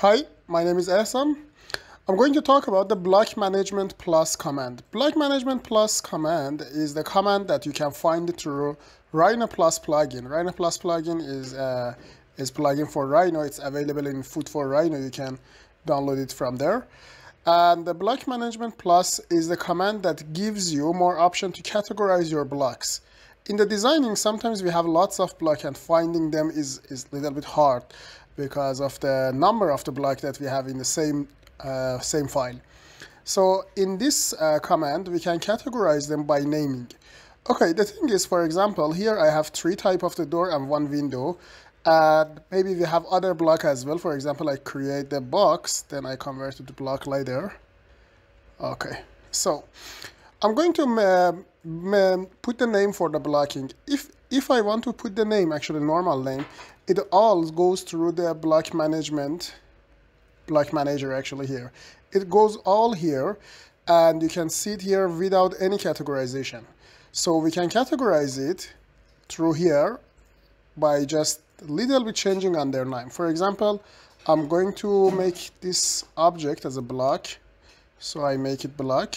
Hi, my name is Ehsan. I'm going to talk about the Block Management Plus command. Block Management Plus command is the command that you can find through Rhino Plus plugin. Rhino Plus plugin is a uh, is plugin for Rhino. It's available in Food4Rhino. You can download it from there. And the Block Management Plus is the command that gives you more option to categorize your blocks. In the designing, sometimes we have lots of block and finding them is, is a little bit hard because of the number of the block that we have in the same, uh, same file. So in this uh, command, we can categorize them by naming. Okay, the thing is, for example, here I have three type of the door and one window. And maybe we have other block as well. For example, I create the box, then I convert it to block later. Okay, so I'm going to uh, put the name for the blocking. If if I want to put the name, actually normal name, it all goes through the block management, block manager actually here. It goes all here and you can see it here without any categorization. So we can categorize it through here by just little bit changing on their name. For example, I'm going to make this object as a block. So I make it block.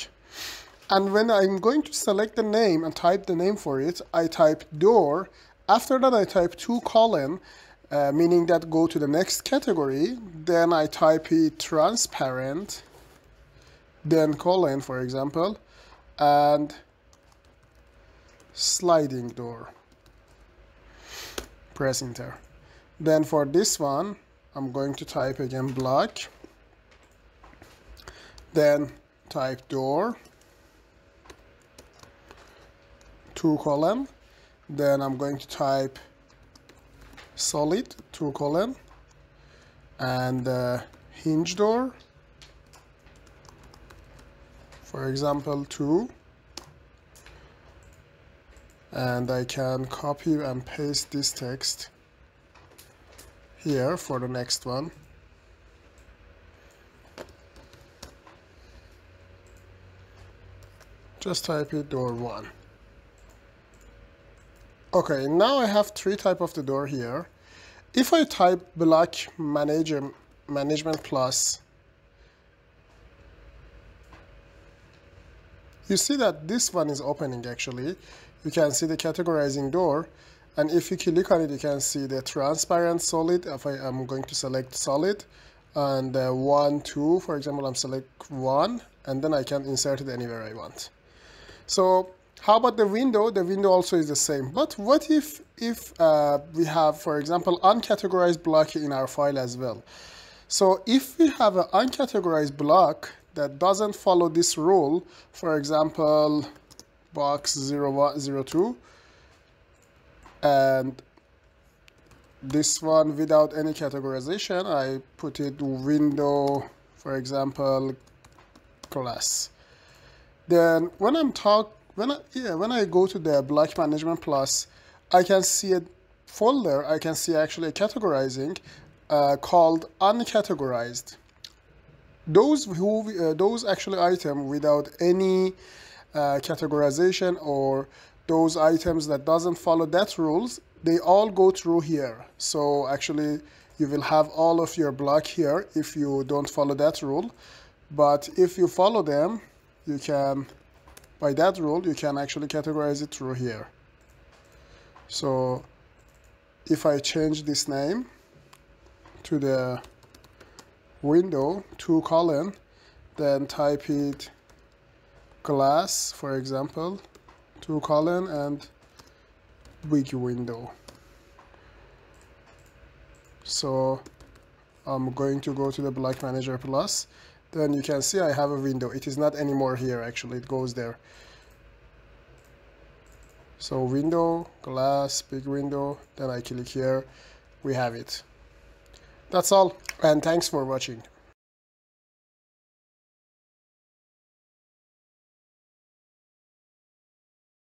And when I'm going to select the name and type the name for it, I type door. After that, I type two colon, uh, meaning that go to the next category. Then I type it transparent, then colon, for example, and sliding door. Press enter. Then for this one, I'm going to type again block, then type door, two column. Then I'm going to type solid two column and uh, hinge door. For example 2 and I can copy and paste this text here for the next one. Just type it door 1 Okay, now I have three type of the door here. If I type block manager management plus, you see that this one is opening actually. You can see the categorizing door. And if you click on it, you can see the transparent solid. If I am going to select solid and uh, one, two, for example, I'm select one, and then I can insert it anywhere I want. So how about the window? The window also is the same. But what if, if uh, we have, for example, uncategorized block in our file as well? So if we have an uncategorized block that doesn't follow this rule, for example, box 0102, and this one without any categorization, I put it window, for example, class. Then when I'm talking when I, yeah, when I go to the Block Management Plus, I can see a folder, I can see actually a categorizing uh, called uncategorized. Those who uh, those actually item without any uh, categorization or those items that doesn't follow that rules, they all go through here. So actually you will have all of your block here if you don't follow that rule. But if you follow them, you can by that rule you can actually categorize it through here. So if I change this name to the window two colon then type it glass for example two colon and big window. So I'm going to go to the block manager plus then you can see I have a window. It is not anymore here actually, it goes there. So window, glass, big window, then I click here, we have it. That's all and thanks for watching.